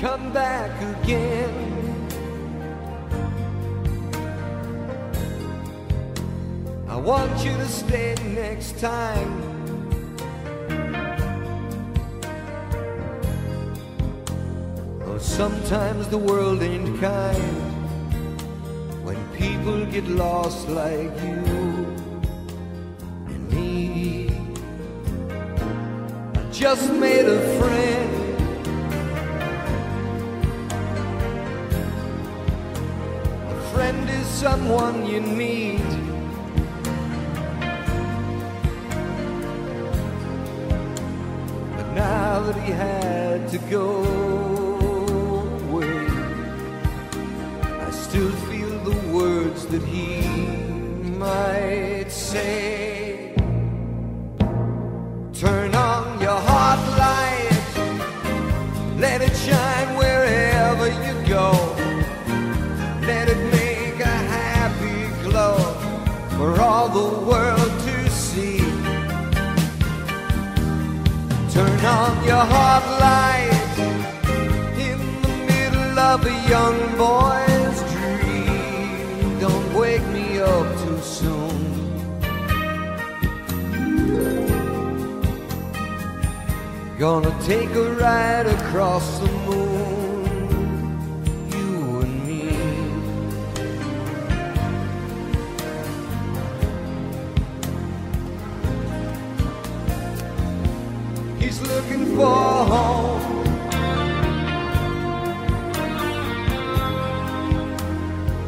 come back again. I want you to stay next time. Oh, sometimes the world ain't kind when people get lost like you and me. I just made a friend. Someone you need. But now that he had to go away, I still feel the words that he might say. Turn on your heart light, let it shine wherever you go. Turn on your heart light in the middle of a young boy's dream. Don't wake me up too soon. Gonna take a ride across the moon, He's looking for home.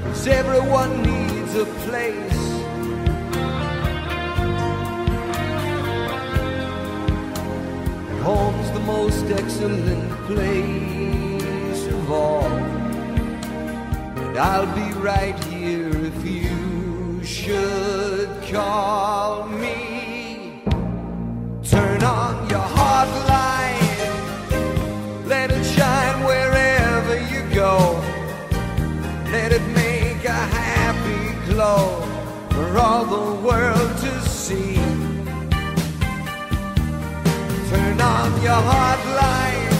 Cause everyone needs a place. And home's the most excellent place of all. And I'll be right here if you should call glow for all the world to see. Turn on your heart light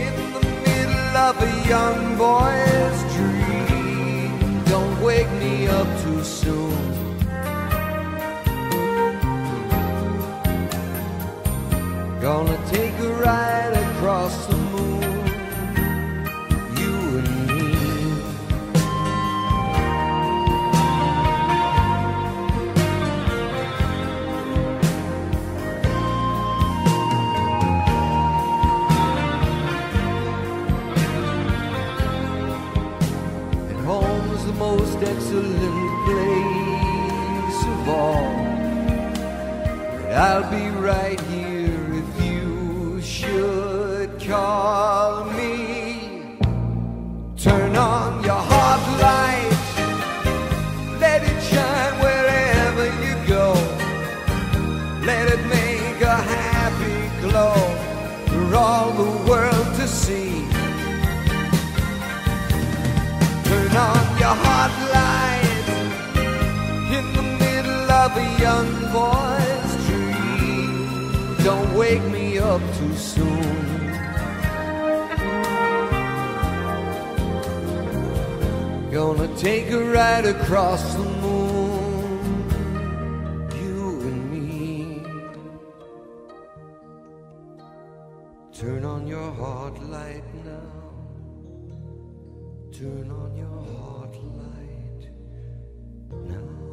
in the middle of a young boy's dream. Don't wake me up too soon. Most excellent place of all. But I'll be right here if you should call Don't wake me up too soon. Gonna take a ride across the moon, you and me. Turn on your heart light now. Turn on your heart light now.